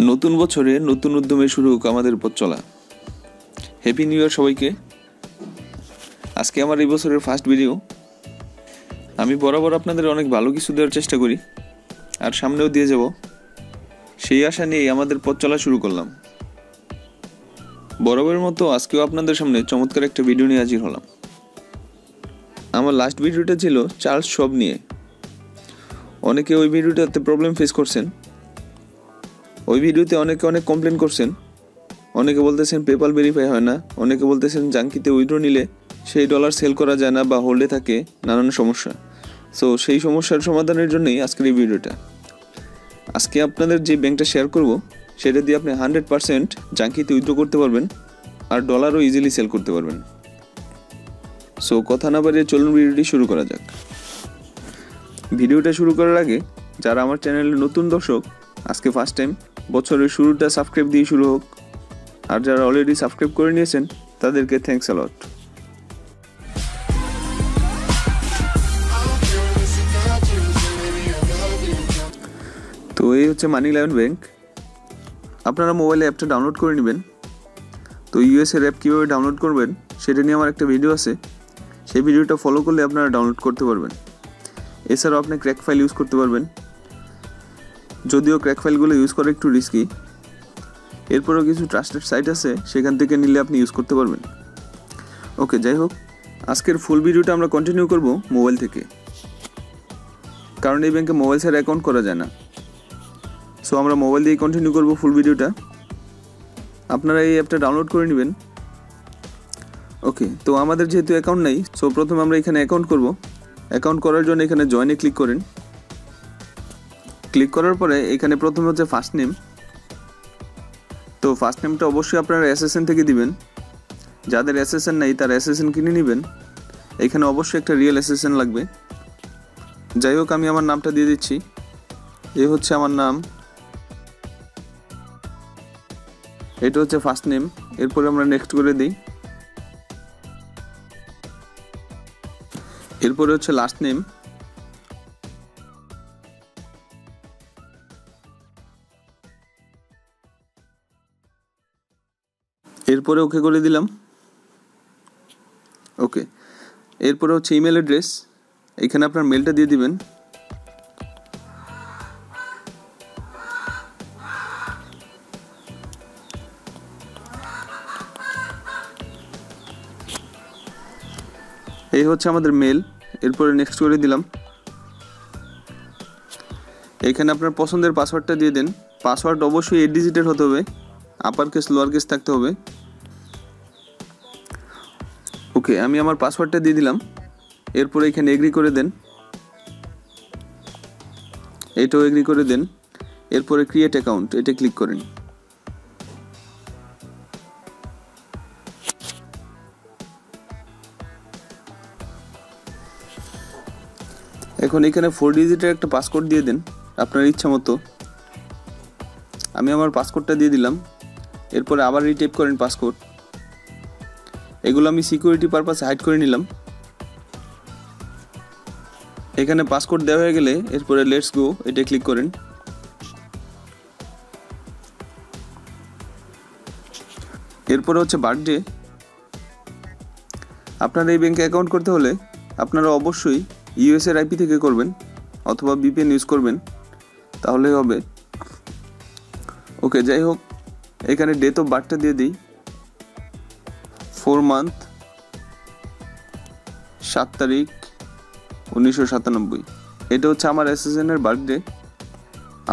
নতুন বছরে নতুন উদ্যমে শুরু হোক আমাদের পথ চলা। হ্যাপি নিউ ইয়ার সবাইকে। আজকে আমার এই বছরের ফার্স্ট ভিডিও আমি বরাবর আপনাদের অনেক ভালো কিছু দেওয়ার চেষ্টা করি। আর সামনেও দিয়ে যাব। সেই আশা নিয়েই আমাদের পথ চলা শুরু করলাম। বরাবরের মতো আজকেও আপনাদের সামনে চমৎকার একটা ভিডিও নিয়ে হাজির হলাম। আমার লাস্ট ভিডিওটা ছিল চার্লস সব নিয়ে। অনেকে ওই ভিডিওটাতে প্রবলেম ফেস করছেন। ওই ভিডিওতে অনেকে অনেক কমপ্লেন করছেন। অনেকে বলতেছেন পেপাল ভেরিফাই হয় না। অনেকে বলতেছেন জাঙ্কিতে উইড্রো নিলে সেই ডলার সেল করা যায় না বা হোল্ডে থাকে, নানান সমস্যা। সো সেই সমস্যার সমাধানের জন্যই আজকের এই ভিডিওটা। আজকে আপনাদের যে ব্যাংকটা শেয়ার করব, সেটা দিয়ে আপনি হান্ড্রেড পারসেন্ট জাঙ্কিতে উইথড্র করতে পারবেন আর ডলারও ইজিলি সেল করতে পারবেন। সো কথা না বাড়িয়ে চলুন ভিডিওটি শুরু করা যাক। ভিডিওটা শুরু করার আগে, যারা আমার চ্যানেলের নতুন দর্শক, আজকে ফার্স্ট টাইম বছরের শুরুটা সাবস্ক্রাইব দিয়ে শুরু হোক। আর যারা অলরেডি সাবস্ক্রাইব করে নিয়েছেন, তাদেরকে থ্যাংকস অ্যালট তো এই হচ্ছে মানি লায়ন ব্যাংক আপনারা মোবাইলে অ্যাপটা ডাউনলোড করে নেবেন। তো ইউএসের অ্যাপ কীভাবে ডাউনলোড করবেন, সেটা নিয়ে আমার একটা ভিডিও আছে। সেই ভিডিওটা ফলো করলে আপনারা ডাউনলোড করতে পারবেন। এছাড়াও আপনি ক্র্যাক ফাইল ইউজ করতে পারবেন। যদিও ক্র্যাক ফাইলগুলো ইউজ করা একটু রিস্কি এরপরেও কিছু ট্রাস্টেড সাইট আছে, সেখান থেকে নিলে আপনি ইউজ করতে পারবেন। ওকে যাই হোক, আজকের ফুল ভিডিওটা আমরা কন্টিনিউ করব মোবাইল থেকে। কারণ এই ব্যাংকে মোবাইল ছাড়া অ্যাকাউন্ট করা যায় না। সো আমরা মোবাইল দিয়েই কন্টিনিউ করব ফুল ভিডিওটা আপনারা এই অ্যাপটা ডাউনলোড করে নেবেন। ওকে তো আমাদের যেহেতু অ্যাকাউন্ট নেই সো প্রথমে আমরা এখানে অ্যাকাউন্ট করব। অ্যাকাউন্ট করার জন্য এখানে জয়েনে ক্লিক করেন। ক্লিক করার পরে এখানে প্রথমে হচ্ছে ফার্স্ট নেম তো ফার্স্ট নেমটা অবশ্যই আপনারা এসএসএন থেকে দিবেন। যাদের এসএসএন নেই, তার এসএসএন কিনে নেবেন। এখানে অবশ্যই একটা রিয়েল এসএসএন লাগবে। যাই হোক, আমি আমার নামটা দিয়ে দিচ্ছি। এ হচ্ছে আমার নাম। এটা হচ্ছে ফার্স্ট নেম এরপরে আমরা নেক্সট করে দিই। এরপরে হচ্ছে লাস্ট নেম এরপরে ওকে করে দিলাম। ওকে। এরপরে হচ্ছে ইমেল অ্যাড্রেস এখানে আপনার মেলটা দিয়ে দিবেন। এই হচ্ছে আমাদের মেল এরপরে নেক্সট করে দিলাম। এখানে আপনার পছন্দের পাসওয়ার্ডটা দিয়ে দেন। পাসওয়ার্ড অবশ্যই এইট ডিজিটের হতে হবে। আপার কেস লোয়ার কেস থাকতে হবে। ওকে, আমি আমার পাসওয়ার্ডটা দিয়ে দিলাম। এরপরে এখানে এগ্রি করে দেন। এটাও এগ্রি করে দেন। এরপরে ক্রিয়েট অ্যাকাউন্ট এটা ক্লিক করেন। এখন এখানে ফোর ডিজিটের একটা পাসকোড দিয়ে দেন, আপনার ইচ্ছা মতো। আমি আমার পাসকোডটা দিয়ে দিলাম। এরপরে আবার রিটাইপ করেন পাসকোড এগুলো আমি সিকিউরিটি পারপাসে হাইড করে নিলাম। এখানে পাসকোড দেওয়া হয়ে গেলে এরপরে লেটস গো এটা ক্লিক করেন। এরপরে হচ্ছে বার্থডে আপনার এই ব্যাঙ্কে অ্যাকাউন্ট করতে হলে আপনারা অবশ্যই ইউএসএর আইপি থেকে করবেন অথবা বিপিএন ইউজ করবেন তাহলে হবে। ওকে যাই হোক, এখানে ডেট অফ বার্থটা দিয়ে দিই। ফোর মান্থ, সাত তারিখ উনিশশো সাতানব্বই। এটা হচ্ছে আমার এসএসএনের বার্থডে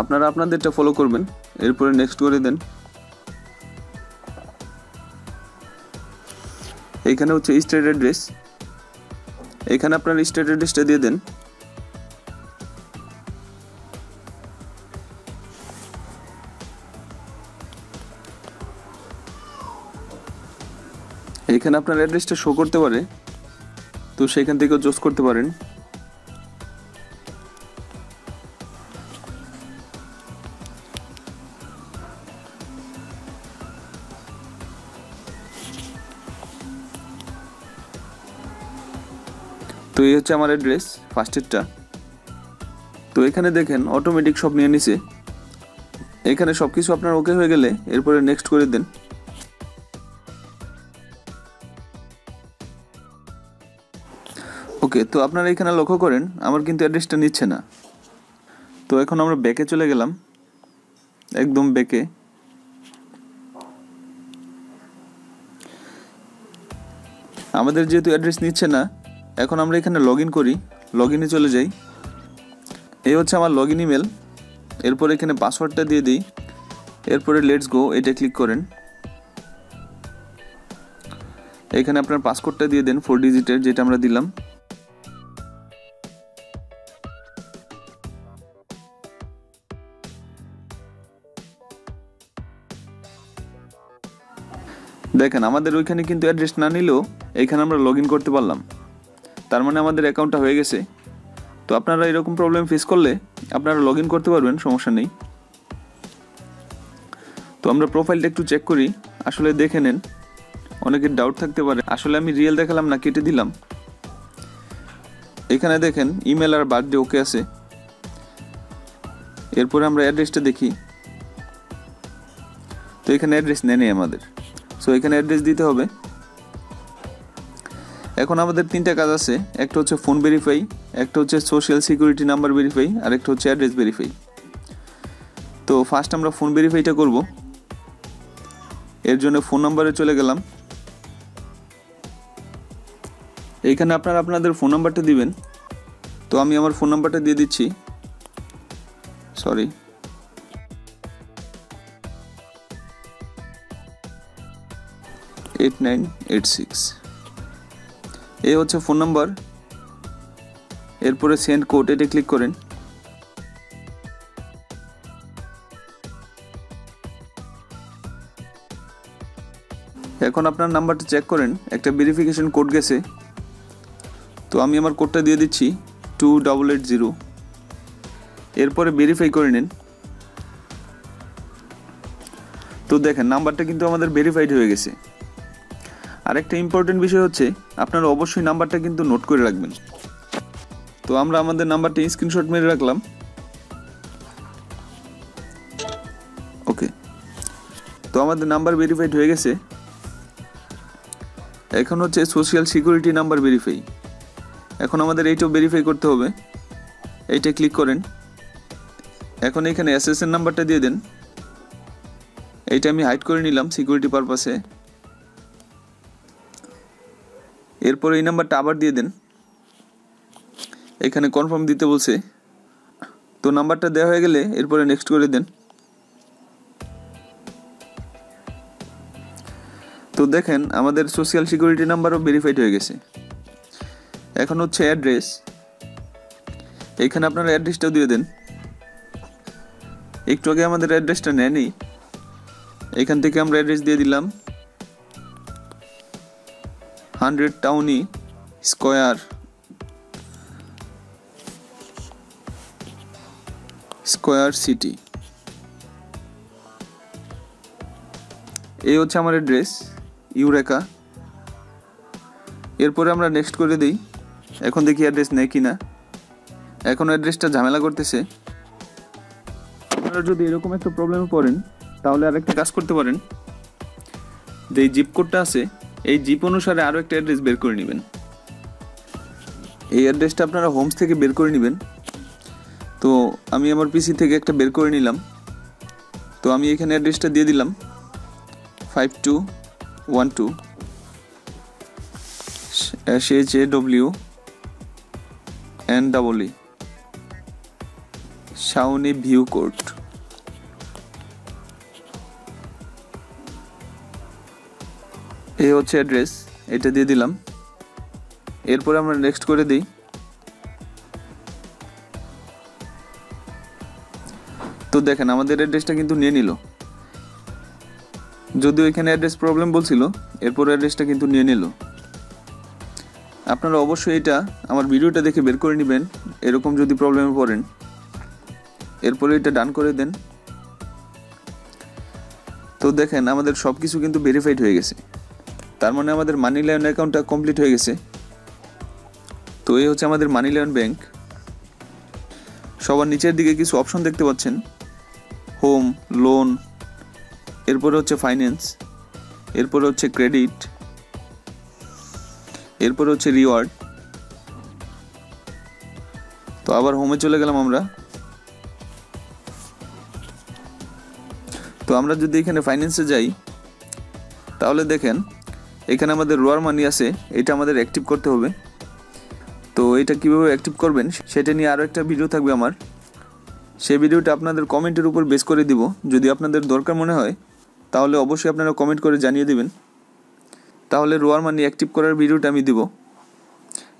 আপনারা আপনাদেরটা ফলো করবেন, এরপরে নেক্সট করে দেন। এখানে হচ্ছে স্টেট অ্যাড্রেস এখানে আপনার স্টেট অ্যাড্রেসটা দিয়ে দেন। এখানে আপনার অ্যাড্রেসটা শো করতে পারে। তো সেখান থেকেও জোস করতে পারেন। তো এই হচ্ছে আমার অ্যাড্রেস ফার্স্টেরটা তো এখানে দেখেন অটোমেটিক সব নিয়ে নিছে। এখানে সব কিছু আপনার ওকে হয়ে গেলে, এরপরে নেক্সট করে দেন। ওকে, তো আপনারা এখানে লক্ষ্য করেন, আমার কিন্তু অ্যাড্রেসটা নিচ্ছে না। তো এখন আমরা ব্যাকে চলে গেলাম। একদম ব্যাকে আমাদের যেহেতু অ্যাড্রেস নিচ্ছে না, এখন আমরা এখানে লগ করি লগ চলে যাই। এই হচ্ছে আমার লগ ইন ইমেল এরপর এখানে পাসওয়ার্ডটা দিয়ে দিই। এরপরে লেটস গো এটা ক্লিক করেন। এখানে আপনার পাসকোডটা দিয়ে দেন ফোর ডিজিটের যেটা আমরা দিলাম। দেখেন, আমাদের ওইখানে কিন্তু অ্যাড্রেস না নিলেও এইখানে আমরা লগ করতে পারলাম। তার মানে আমাদের অ্যাকাউন্টটা হয়ে গেছে। তো আপনারা এরকম প্রবলেম ফেস করলে আপনারা লগ করতে পারবেন, সমস্যা নেই। তো আমরা প্রোফাইলটা একটু চেক করি। আসলে দেখে নেন, অনেকের ডাউট থাকতে পারে। আসলে আমি রিয়েল দেখালাম না, কেটে দিলাম। এখানে দেখেন ইমেল আর বার্থডে ওকে আছে। এরপরে আমরা অ্যাড্রেসটা দেখি। তো এখানে অ্যাড্রেস নেই আমাদের। সো এখানে অ্যাড্রেস দিতে হবে। এখন আমাদের তিনটা কাজ আছে। একটা হচ্ছে ফোন ভেরিফাই একটা হচ্ছে সোশ্যাল সিকিউরিটি নাম্বার ভেরিফাই আর একটা হচ্ছে অ্যাড্রেস ভেরিফাই তো ফার্স্ট আমরা ফোন ভেরিফাইটা করব। এর জন্য ফোন নাম্বারে চলে গেলাম। এইখানে আপনারা আপনাদের ফোন নাম্বারটা দিবেন। তো আমি আমার ফোন নাম্বারটা দিয়ে দিচ্ছি। Sorry eight nine eight six এই হচ্ছে ফোন নাম্বার। এরপরে সেন্ড কোড এটা ক্লিক করেন। এখন আপনার নাম্বারটা চেক করেন। একটা ভেরিফিকেশন কোড গেছে। তো আমি আমার কোডটা দিয়ে দিচ্ছি টু ডবল এইট জিরো এরপরে ভেরিফাই করে নিন। তো দেখেন, নাম্বারটা কিন্তু আমাদের ভেরিফাইড হয়ে গেছে। আরেকটা ইম্পর্টেন্ট বিষয় হচ্ছে, আপনারা অবশ্যই নাম্বারটা কিন্তু নোট করে রাখবেন। তো আমরা আমাদের নাম্বারটা স্ক্রিনশট মেরে রাখলাম। ওকে তো আমাদের নাম্বার ভেরিফাইড হয়ে গেছে। এখন হচ্ছে সোশ্যাল সিকিউরিটি নাম্বার ভেরিফাই এখন আমাদের এইটাও ভেরিফাই করতে হবে। এইটা ক্লিক করেন। এখন এখানে এসএসএন নাম্বারটা দিয়ে দেন। এইটা আমি হাইড করে নিলাম সিকিউরিটি পারপাসে এরপর এই নাম্বারটা আবার দিয়ে দেন। এখানে কনফার্ম দিতে বলছে। তো নাম্বারটা দেওয়া হয়ে গেলে এরপরে নেক্সট করে দেন। তো দেখেন, আমাদের সোশ্যাল সিকিউরিটি নাম্বারও ভেরিফাইড হয়ে গেছে। এখন হচ্ছে অ্যাড্রেস এখানে আপনারা অ্যাড্রেসটাও দিয়ে দেন। একটু আগে আমাদের অ্যাড্রেসটা নেয়নি। এখান থেকে আমরা অ্যাড্রেস দিয়ে দিলাম। Hundred Towne square. Square city. এই হচ্ছে আমার অ্যাড্রেস, ইউরেকা। এরপরে আমরা নেক্সট করে দিই। এখন দেখি অ্যাড্রেস নেই কি না এখন অ্যাড্রেসটা ঝামেলা করতেছে। আপনারা যদি এরকম একটা প্রবলেমে পড়েন, তাহলে আরেকটা কাজ করতে পারেন। যে জিপ কোডটা আছে এই জিপ অনুসারে আরও একটা অ্যাড্রেস বের করে নেবেন। এই অ্যাড্রেসটা আপনারা হোমস থেকে বের করে নেবেন। তো আমি আমার পিসি থেকে একটা বের করে নিলাম। তো আমি এখানে অ্যাড্রেসটা দিয়ে দিলাম। Five two one two H A W N double E Shawnee view court এই হচ্ছে অ্যাড্রেস, এটা দিয়ে দিলাম। এরপরে আমরা নেক্সট করে দিই। তো দেখেন, আমাদের অ্যাড্রেসটা কিন্তু নিয়ে নিল। যদিও এখানে অ্যাড্রেস প্রবলেম বলছিল, এরপর অ্যাড্রেসটা কিন্তু নিয়ে নিল। আপনারা অবশ্যই এটা আমার ভিডিওটা দেখে বের করে নেবেন, এরকম যদি প্রবলেমে পড়েন। এরপরে এটা ডান করে দেন। তো দেখেন, আমাদের সব কিছু কিন্তু ভেরিফাইড হয়ে গেছে। তার মানে আমাদের মানি লায়ন অ্যাকাউন্টটা কমপ্লিট হয়ে গেছে। তো এই হচ্ছে আমাদের মানি লায়ন ব্যাংক সবার নিচের দিকে কিছু অপশন দেখতে পাচ্ছেন। হোম লোন এরপরে হচ্ছে ফাইন্যান্স এরপরে হচ্ছে ক্রেডিট এরপরে হচ্ছে রিওয়ার্ড তো আবার হোমে চলে গেলাম আমরা। তো আমরা যদি এখানে ফাইন্যান্সে যাই, তাহলে দেখেন এখানে আমাদের রোয়ার মানি আছে, এটা আমাদের অ্যাক্টিভ করতে হবে। তো এটা কীভাবে অ্যাক্টিভ করবেন, সেটা নিয়ে আরও একটা ভিডিও থাকবে আমার। সেই ভিডিওটা আপনাদের কমেন্টের উপর বেস করে দিব। যদি আপনাদের দরকার মনে হয়, তাহলে অবশ্যই আপনারা কমেন্ট করে জানিয়ে দিবেন। তাহলে রোয়ার মানি অ্যাক্টিভ করার ভিডিওটা আমি দিব।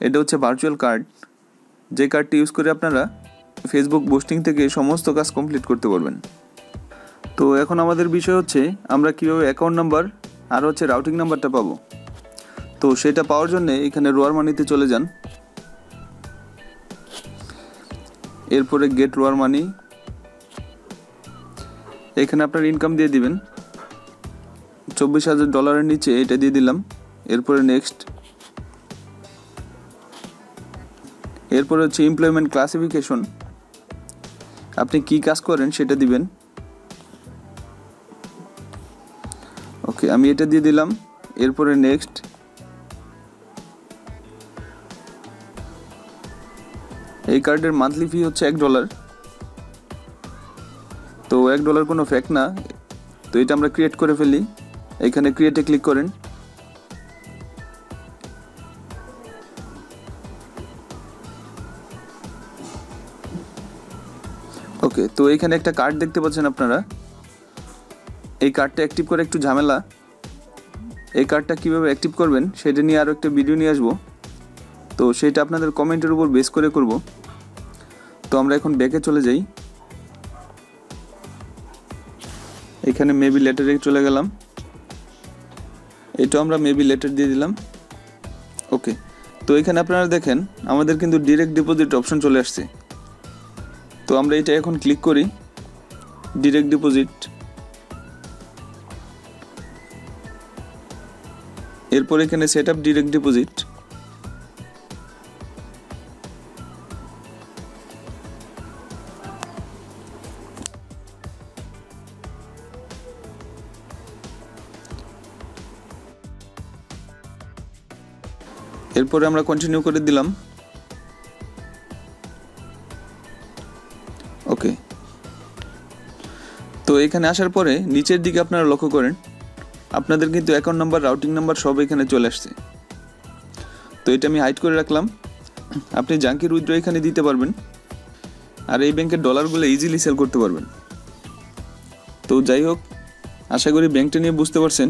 এটা হচ্ছে ভার্চুয়াল কার্ড যে কার্ডটি ইউজ করে আপনারা ফেসবুক পোস্টিং থেকে সমস্ত কাজ কমপ্লিট করতে পারবেন। তো এখন আমাদের বিষয় হচ্ছে, আমরা কীভাবে অ্যাকাউন্ট নাম্বার আর হচ্ছে রাউটিং নাম্বারটা পাবো। তো সেটা পাওয়ার জন্য এখানে রোয়ার মানিতে চলে যান। এরপরে গেট রোয়ার মানি এখানে আপনার ইনকাম দিয়ে দিবেন। চব্বিশ হাজার ডলারের নিচে এটা দিয়ে দিলাম। এরপরে নেক্সট এরপরে হচ্ছে এমপ্লয়মেন্ট ক্লাসিফিকেশন আপনি কি কাজ করেন সেটা দিবেন। আমি এটা দিয়ে দিলাম। এরপরে নেক্সট এই কার্ডের মান্থলি ফি হচ্ছে এক ডলার তো এক ডলার কোনো ফ্যাক্ট না। তো এটা আমরা ক্রিয়েট করে ফেলি। এখানে ক্রিয়েটে ক্লিক করেন। ওকে তো এখানে একটা কার্ড দেখতে পাচ্ছেন আপনারা। এই কার্ডটা অ্যাক্টিভ করে একটু ঝামেলা। এই কার্ডটা কীভাবে অ্যাক্টিভ করবেন, সেটা নিয়ে আরও একটা ভিডিও নিয়ে আসব। তো সেটা আপনাদের কমেন্টের উপর বেস করে করব। তো আমরা এখন ব্যাকে চলে যাই। এখানে মেবি লেটারে চলে গেলাম। এটাও আমরা মেবি লেটার দিয়ে দিলাম। ওকে তো এখানে আপনারা দেখেন, আমাদের কিন্তু ডিরেক্ট ডিপোজিট অপশন চলে আসছে। তো আমরা এটা এখন ক্লিক করি। ডিরেক্ট ডিপোজিট এরপর এখানে সেট আপ ডিরেক্ট ডিপোজিট এরপরে আমরা কন্টিনিউ করে দিলাম। ওকে তো এখানে আসার পরে নিচের দিকে আপনারা লক্ষ্য করেন আপনাদের কিন্তু অ্যাকাউন্ট নাম্বার রাউটিং নাম্বার সব এখানে চলে আসছে। তো এটা আমি হাইড করে রাখলাম। আপনি জাঙ্কির উইথড্র এখানে দিতে পারবেন। আর এই ব্যাংকের ডলারগুলো ইজিলি সেল করতে পারবেন। তো যাই হোক, আশা করি ব্যাংকটা নিয়ে বুঝতে পারছেন।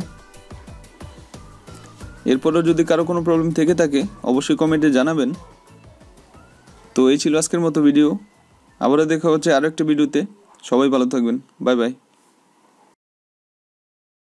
এরপরও যদি কারও কোনো প্রবলেম থেকে থাকে, অবশ্যই কমেন্টে জানাবেন। তো এই ছিল আজকের মতো ভিডিও আবারও দেখা হচ্ছে আরও একটা ভিডিওতে সবাই ভালো থাকবেন। Bye bye